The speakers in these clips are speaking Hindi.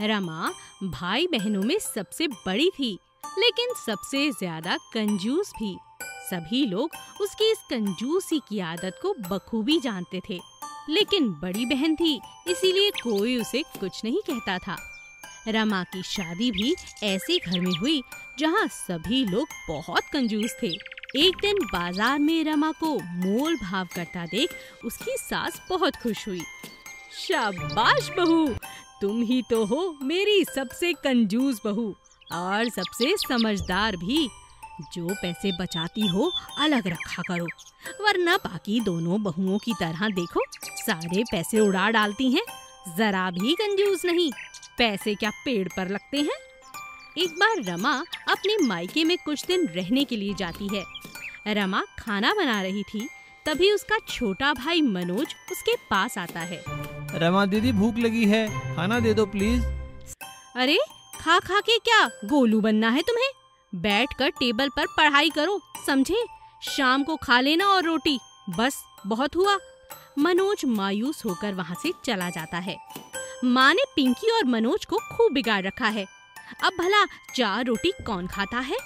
रमा भाई बहनों में सबसे बड़ी थी, लेकिन सबसे ज़्यादा कंजूस भी। सभी लोग उसकी इस कंजूसी की आदत को बखूबी जानते थे। लेकिन बड़ी बहन थी, इसीलिए कोई उसे कुछ नहीं कहता था। रमा की शादी भी ऐसे घर में हुई, जहाँ सभी लोग बहुत कंजूस थे। एक दिन बाज़ार में रमा को मोल भाव करता देख उसकी सास बहुत खुश हुई। शाबाश बहू! तुम ही तो हो मेरी सबसे कंजूस बहू और सबसे समझदार भी। जो पैसे बचाती हो, अलग रखा करो। वरना बाकी दोनों बहुओं की तरह देखो, सारे पैसे उड़ा डालती हैं। जरा भी कंजूस नहीं, पैसे क्या पेड़ पर लगते हैं? एक बार रमा अपने मायके में कुछ दिन रहने के लिए जाती है। रमा खाना बना रही थी, तभी उसका छोटा भाई मनोज उसके पास आता है। रमा दीदी, भूख लगी है। खाना दे दो प्लीज़ अरे, खा खा के क्या? गोलू बनना है तुम्हें? बैठकर टेबल पर पढ़ाई करो, समझे? शाम को खा लेना और रोटी। बस, बहुत हुआ। मनोज मायूस होकर वहाँ से चला जाता है। माँ ने पिंकी और मनोज को खूब बिगाड़ रखा है। अब भला चार रोटी कौन खाता है?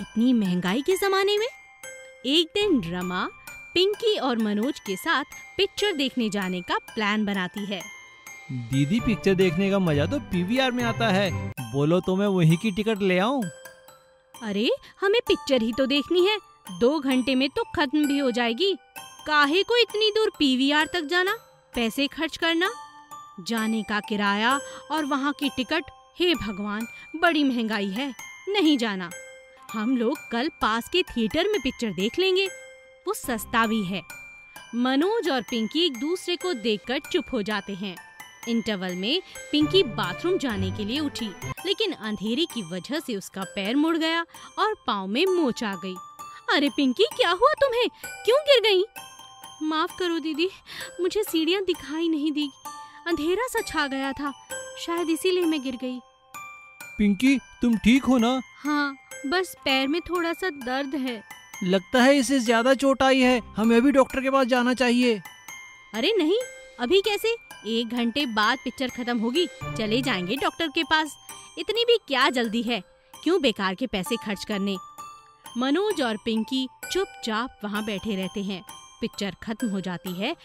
इतनी महँगाई के जमाने में? एक दिन रमा पिंकी और मनोज के साथ पिक्चर देखने जाने का प्लान बनाती है। दीदी पिक्चर देखने का मज़ा तो पीवीआर में आता है। बोलो तो मैं वहीं की टिकट ले आऊँ। अरे हमें पिक्चर ही तो देखनी है। दो घंटे में तो खत्म भी हो जाएगी। काहे को इतनी दूर पीवीआर तक जाना? पैसे खर्च करना? जाने का किराया और वहाँ की टिकट हे भगवान बड़ी महँगाई है। नहीं जाना। हम लोग कल पास के थिएटर में पिक्चर देख लेंगे। वो सस्ता भी है। मनोज और पिंकी एक दूसरे को देखकर चुप हो जाते हैं। इंटरवल में पिंकी बाथरूम जाने के लिए उठी लेकिन अंधेरे की वजह से उसका पैर मुड़ गया और पाँव में मोच आ गई। अरे पिंकी क्या हुआ तुम्हें? क्यों गिर गई? माफ़ करो दीदी मुझे सीढ़ियाँ दिखाई नहीं दी। अंधेरा सा छा गया था शायद इसीलिए मैं गिर गई। पिंकी तुम ठीक हो ना? हाँ बस पैर में थोड़ा सा दर्द है। लगता है इसे ज़्यादा चोट आई है। हमें भी डॉक्टर के पास जाना चाहिए। अरे नहीं, अभी कैसे? एक घंटे बाद पिक्चर खत्म होगी, चले जाएँगे डॉक्टर के पास। इतनी भी क्या जल्दी है? क्यों बेकार के पैसे खर्च करने? मनोज और पिंकी चुपचाप वहाँ बैठे रहते हैं। पिक्चर खत्म हो जाती है।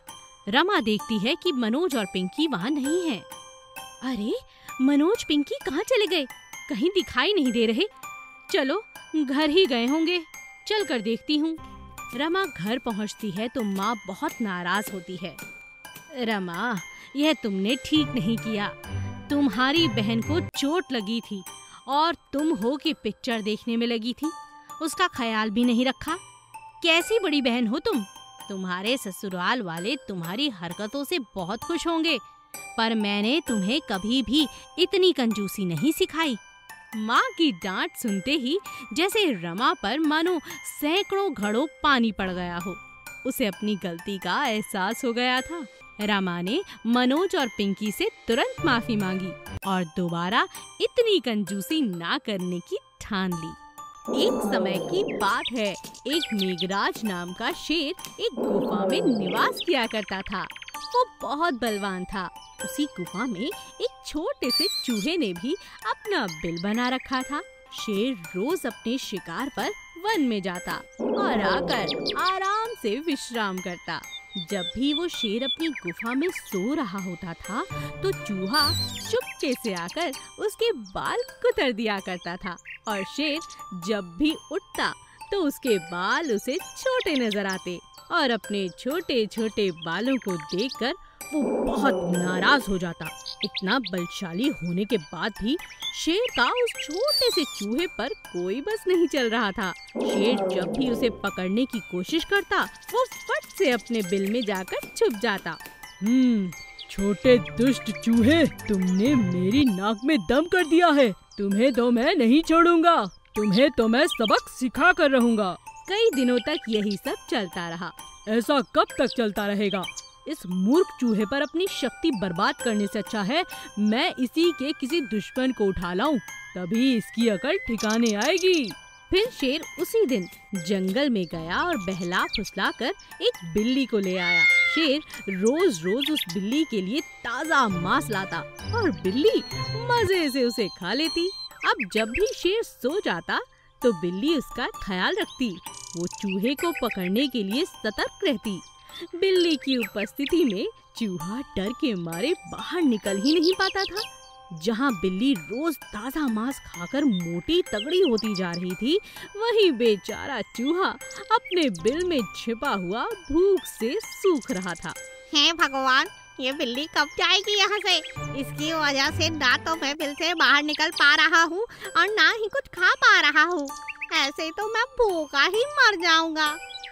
रमा देखती है कि मनोज और पिंकी वहाँ नहीं है। अरे, मनोज, पिंकी कहाँ चले गए? कहीं दिखाई नहीं दे रहे। चलो, घर ही गए होंगे। चल कर देखती हूँ। रमा घर पहुँचती है तो माँ बहुत नाराज़ होती है। रमा, यह तुमने ठीक नहीं किया। तुम्हारी बहन को चोट लगी थी और तुम हो कि पिक्चर देखने में लगी थी। उसका ख्याल भी नहीं रखा। कैसी बड़ी बहन हो तुम? तुम्हारे ससुराल वाले तुम्हारी हरकतों से बहुत खुश होंगे, पर मैंने तुम्हें कभी भी इतनी कंजूसी नहीं सिखाई। माँ की डांट सुनते ही जैसे रमा पर मानो सैकड़ों घड़ों पानी पड़ गया हो, उसे अपनी गलती का एहसास हो गया था। रमा ने मनोज और पिंकी से तुरंत माफ़ी मांगी और दोबारा इतनी कंजूसी ना करने की ठान ली। एक समय की बात है, एक मेघराज नाम का शेर एक गुफा में निवास किया करता था। वो बहुत बलवान था। उसी गुफा में एक छोटे से चूहे ने भी अपना बिल बना रखा था। शेर रोज अपने शिकार पर वन में जाता और आकर आराम से विश्राम करता। जब भी वो शेर अपनी गुफा में सो रहा होता था तो चूहा चुपके से आकर उसके बाल कुतर दिया करता था और शेर जब भी उठता तो उसके बाल उसे छोटे नज़र आते। और अपने छोटे छोटे बालों को देखकर वो बहुत नाराज़ हो जाता। इतना बलशाली होने के बाद भी शेर का उस छोटे से चूहे पर कोई बस नहीं चल रहा था। शेर जब भी उसे पकड़ने की कोशिश करता, वो फट से अपने बिल में जाकर छुप जाता। हम्म छोटे दुष्ट चूहे, तुमने मेरी नाक में दम कर दिया है। तुम्हें तो मैं नहीं छोड़ूँगा। तुम्हें तो मैं सबक सिखा कर रहूँगा। कई दिनों तक यही सब चलता रहा। ऐसा कब तक चलता रहेगा? इस मूर्ख चूहे पर अपनी शक्ति बर्बाद करने से अच्छा है, मैं इसी के किसी दुश्मन को उठा लाऊं, तभी इसकी अकल ठिकाने आएगी। फिर शेर उसी दिन जंगल में गया और बहला फुसला कर एक बिल्ली को ले आया। शेर रोज रोज उस बिल्ली के लिए ताज़ा मांस लाता और बिल्ली मज़े से उसे खा लेती। अब जब भी शेर सो जाता तो बिल्ली उसका ख्याल रखती। वो चूहे को पकड़ने के लिए सतर्क रहती। बिल्ली की उपस्थिति में चूहा डर के मारे बाहर निकल ही नहीं पाता था। जहाँ बिल्ली रोज ताज़ा मांस खाकर मोटी तगड़ी होती जा रही थी, वही बेचारा चूहा अपने बिल में छिपा हुआ भूख से सूख रहा था। हे भगवान, ये बिल्ली कब जाएगी यहाँ से? इसकी वजह से ना तो मैं बिल से बाहर निकल पा रहा हूँ और ना ही कुछ खा पा रहा हूँ। ऐसे तो मैं भूखा ही मर जाऊँगा।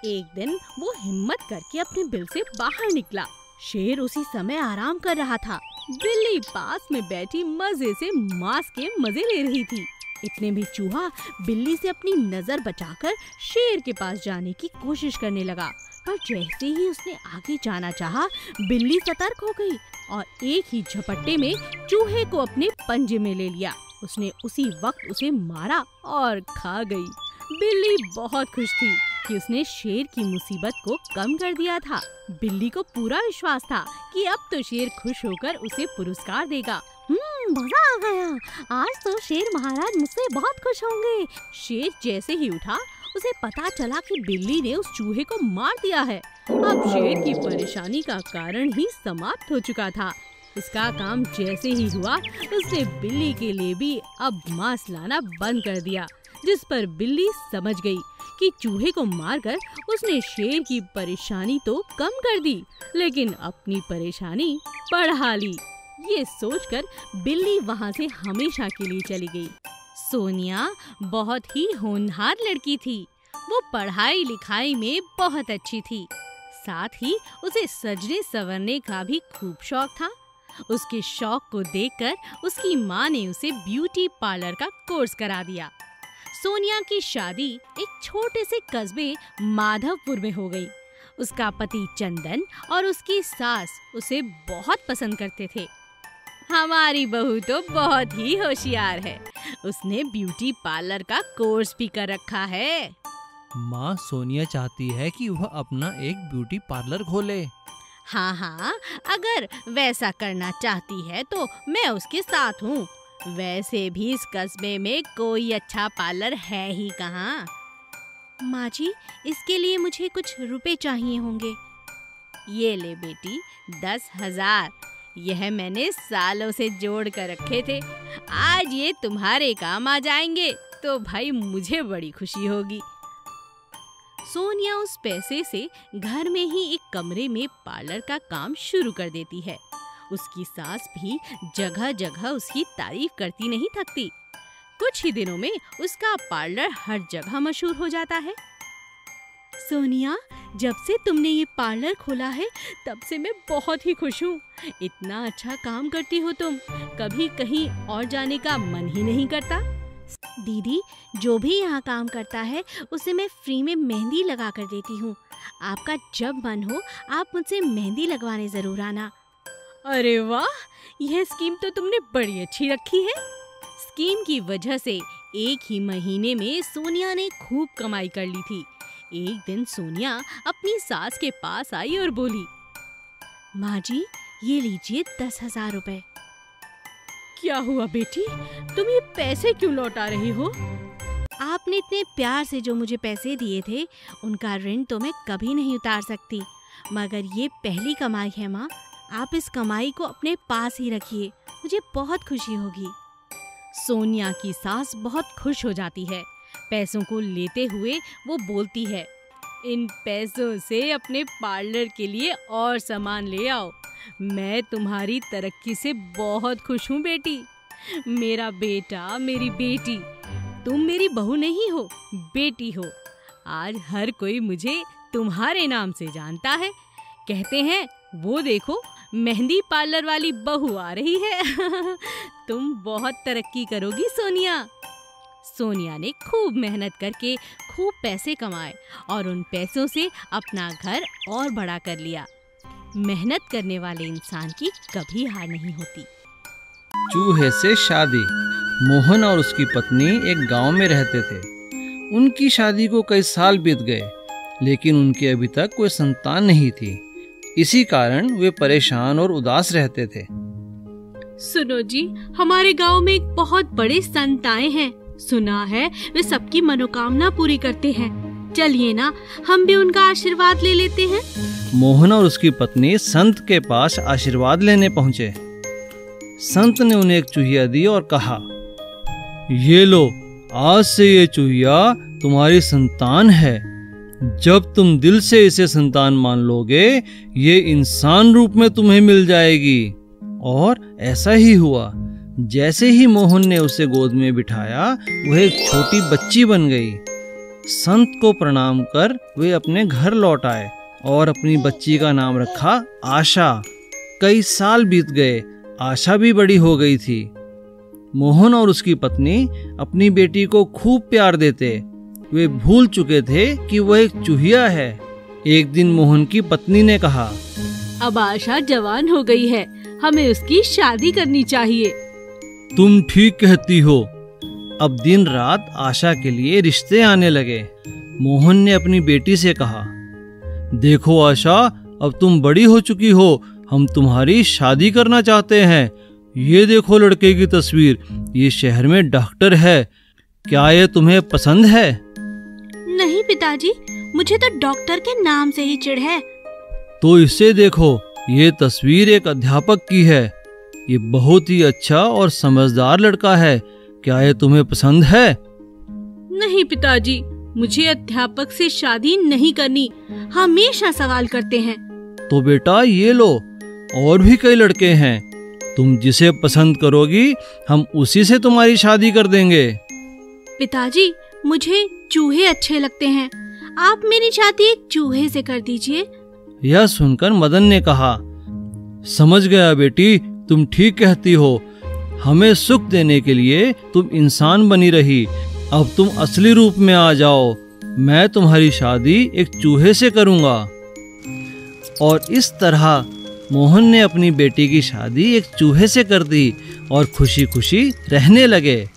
एक दिन वो हिम्मत करके अपने बिल से बाहर निकला। शेर उसी समय आराम कर रहा था। बिल्ली पास में बैठी मज़े से मांस के मज़े ले रही थी। इतने में चूहा बिल्ली से अपनी नज़र बचाकर शेर के पास जाने की कोशिश करने लगा। पर जैसे ही उसने आगे जाना चाहा, बिल्ली सतर्क हो गई और एक ही झपट्टे में चूहे को अपने पंजे में ले लिया। उसने उसी वक्त उसे मारा और खा गई। बिल्ली बहुत खुश थी कि उसने शेर की मुसीबत को कम कर दिया था। बिल्ली को पूरा विश्वास था कि अब तो शेर खुश होकर उसे पुरस्कार देगा। हम्म, मज़ा आ गया। आज तो शेर महाराज मुझसे बहुत खुश होंगे। शेर जैसे ही उठा उसे पता चला कि बिल्ली ने उस चूहे को मार दिया है। अब शेर की परेशानी का कारण ही समाप्त हो चुका था। इसका काम जैसे ही हुआ, उसने बिल्ली के लिए भी अब मांस लाना बंद कर दिया, जिस पर बिल्ली समझ गई कि चूहे को मारकर उसने शेर की परेशानी तो कम कर दी, लेकिन अपनी परेशानी बढ़ा ली। ये सोचकर बिल्ली वहाँ से हमेशा के लिए चली गई। सोनिया बहुत ही होनहार लड़की थी। वो पढ़ाई लिखाई में बहुत अच्छी थी। साथ ही उसे सजने संवरने का भी खूब शौक था। उसके शौक को देखकर उसकी माँ ने उसे ब्यूटी पार्लर का कोर्स करा दिया। सोनिया की शादी एक छोटे से कस्बे माधवपुर में हो गई। उसका पति चंदन और उसकी सास उसे बहुत पसंद करते थे। हमारी बहू तो बहुत ही होशियार है। उसने ब्यूटी पार्लर का कोर्स भी कर रखा है। माँ सोनिया चाहती है कि वह अपना एक ब्यूटी पार्लर खोले। हाँ हाँ अगर वैसा करना चाहती है तो मैं उसके साथ हूँ। वैसे भी इस कस्बे में कोई अच्छा पार्लर है ही कहाँ? माँ जी, इसके लिए मुझे कुछ रुपए चाहिए होंगे। ये ले बेटी, दस हज़ार। यह मैंने सालों से जोड़ कर रखे थे। आज ये तुम्हारे काम आ जाएँगे तो भाई मुझे बड़ी खुशी होगी। सोनिया उस पैसे से घर में ही एक कमरे में पार्लर का काम शुरू कर देती है। उसकी सास भी जगह जगह उसकी तारीफ़ करती नहीं थकती। कुछ ही दिनों में उसका पार्लर हर जगह मशहूर हो जाता है। सोनिया, जब से तुमने ये पार्लर खोला है, तब से मैं बहुत ही खुश हूँ। इतना अच्छा काम करती हो तुम, कभी कहीं और जाने का मन ही नहीं करता। दीदी, जो भी यहाँ काम करता है, उसे मैं फ्री में मेहंदी लगा कर देती हूँ। आपका जब मन हो, आप मुझसे मेहंदी लगवाने ज़रूर आना। अरे वाह! यह स्कीम तो तुमने बड़ी अच्छी रखी है। स्कीम की वजह से एक ही महीने में सोनिया ने खूब कमाई कर ली थी। एक दिन सोनिया अपनी सास के पास आई और बोली, माँ जी, ये लीजिए दस हज़ार रुपए। क्या हुआ बेटी? तुम ये पैसे क्यों लौटा रही हो? आपने इतने प्यार से जो मुझे पैसे दिए थे, उनका ऋण तो मैं कभी नहीं उतार सकती। मगर ये पहली कमाई है माँ। आप इस कमाई को अपने पास ही रखिए। मुझे बहुत खुशी होगी। सोनिया की सास बहुत खुश हो जाती है। पैसों को लेते हुए वो बोलती है, इन पैसों से अपने पार्लर के लिए और सामान ले आओ। मैं तुम्हारी तरक्की से बहुत खुश हूँ, बेटी। मेरा बेटा, मेरी बेटी, तुम मेरी बहू नहीं हो, बेटी हो। आज हर कोई मुझे तुम्हारे नाम से जानता है। कहते हैं, वो देखो, मेहंदी पार्लर वाली बहू आ रही है। तुम बहुत तरक्की करोगी, सोनिया। सोनिया ने खूब मेहनत करके खूब पैसे कमाए और उन पैसों से अपना घर और बड़ा कर लिया। मेहनत करने वाले इंसान की कभी हार नहीं होती। चूहे से शादी। मोहन और उसकी पत्नी एक गाँव में रहते थे। उनकी शादी को कई साल बीत गए लेकिन उनके अभी तक कोई संतान नहीं थी। इसी कारण वे परेशान और उदास रहते थे। सुनो जी हमारे गाँव में एक बहुत बड़े संत आए हैं। सुना है वे सबकी मनोकामना पूरी करते हैं। चलिए ना, हम भी उनका आशीर्वाद ले लेते हैं। मोहन और उसकी पत्नी संत के पास आशीर्वाद लेने पहुँचे। संत ने उन्हें एक चूहिया दी और कहा, ये लो, आज से ये चूहिया तुम्हारी संतान है। जब तुम दिल से इसे संतान मान लोगे, ये इंसान रूप में तुम्हें मिल जाएगी। और ऐसा ही हुआ। जैसे ही मोहन ने उसे गोद में बिठाया, वह एक छोटी बच्ची बन गई। संत को प्रणाम कर वे अपने घर लौट आए और अपनी बच्ची का नाम रखा आशा। कई साल बीत गए आशा भी बड़ी हो गई थी। मोहन और उसकी पत्नी अपनी बेटी को खूब प्यार देते। वे भूल चुके थे कि वह एक चूहिया है। एक दिन मोहन की पत्नी ने कहा अब आशा जवान हो गई है हमें उसकी शादी करनी चाहिए। तुम ठीक कहती हो अब दिन रात आशा के लिए रिश्ते आने लगे। मोहन ने अपनी बेटी से कहा देखो आशा अब तुम बड़ी हो चुकी हो। हम तुम्हारी शादी करना चाहते हैं। ये देखो लड़के की तस्वीर। ये शहर में डॉक्टर है। क्या ये तुम्हें पसंद है? नहीं पिताजी मुझे तो डॉक्टर के नाम से ही चिढ़ है। तो इसे देखो। ये तस्वीर एक अध्यापक की है। ये बहुत ही अच्छा और समझदार लड़का है। क्या ये तुम्हें पसंद है? नहीं पिताजी मुझे अध्यापक से शादी नहीं करनी। हमेशा सवाल करते हैं। तो बेटा ये लो और भी कई लड़के हैं। तुम जिसे पसंद करोगी हम उसी से तुम्हारी शादी कर देंगे। पिताजी मुझे चूहे अच्छे लगते हैं। आप मेरी शादी एक चूहे से कर दीजिए। यह सुनकर मदन ने कहा समझ गया बेटी तुम ठीक कहती हो हमें सुख देने के लिए तुम इंसान बनी रही। अब तुम असली रूप में आ जाओ। मैं तुम्हारी शादी एक चूहे से करूँगा। और इस तरह मोहन ने अपनी बेटी की शादी एक चूहे से कर दी और खुशी खुशी रहने लगे।